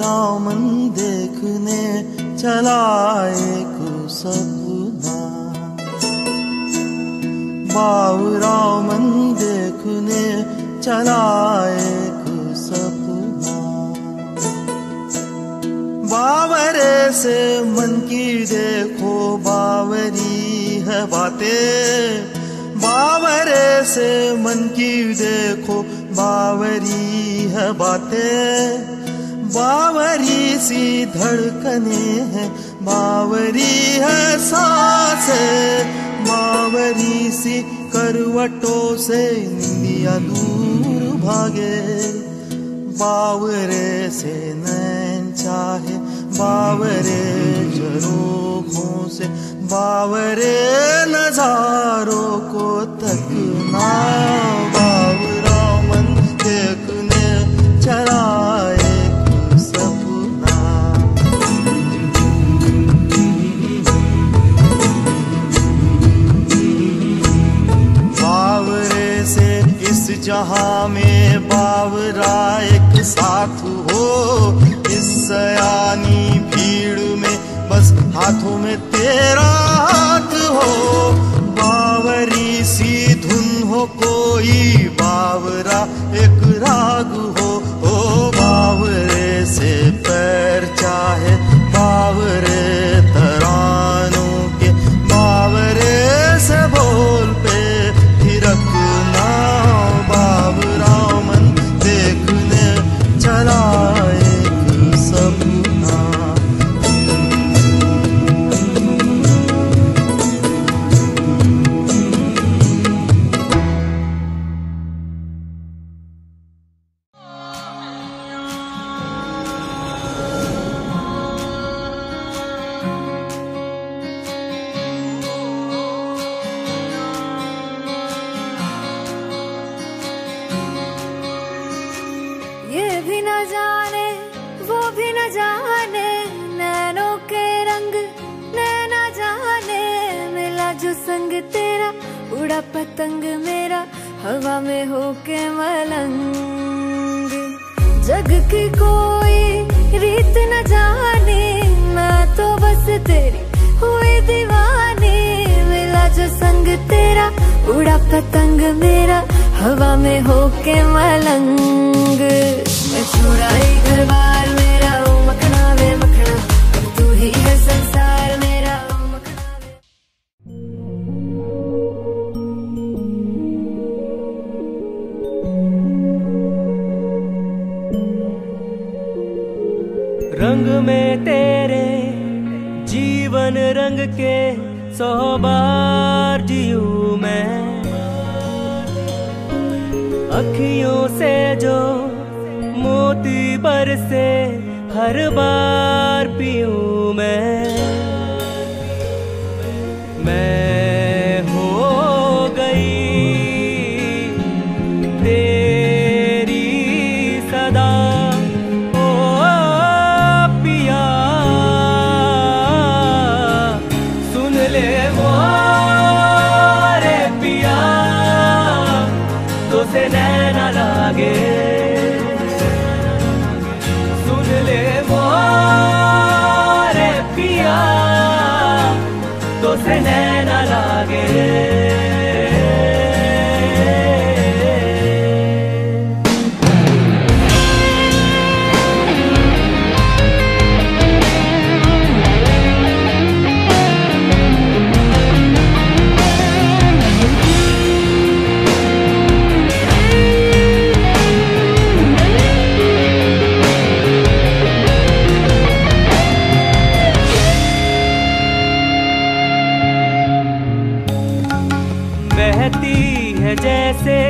रामन देखने चला एक सपना। बावरामन देखने चला एक सपना। बावरे से मन की देखो बावरी है बातें। बावरे से मन की देखो बावरी है बातें। बावरी सी धड़कने हैं। बावरी है साँसें। बावरी सी करवटों से निंदिया दूर भागे। बावरे से नैन चाहे। बावरे झरोखों से। बावरे नजारों को तकना बावरा जहाँ में बावरा एक साथ हो, इस सयानी भीड़ में बस हाथों में तेरा हाथ हो। बावरी सी धुन हो, कोई बावरा एक राग हो। ओ बावरे से जाने, नैनों के रंग, नैना जाने, मिला जो संग तेरा, उड़ा पतंग मेरा, हवा में होके मलंग। जग की कोई रीत न जाने मैं तो बस तेरी हुई दीवानी। मिला जो संग तेरा, उड़ा पतंग मेरा, हवा में होके मलंग। मैं छुड़ाई घर रंग में तेरे जीवन रंग के सौ बार जीऊ मैं। अखियों से जो मोती पर से हर बार पीऊं मैं मैं। से नैना लागे बहती है जैसे पूरब से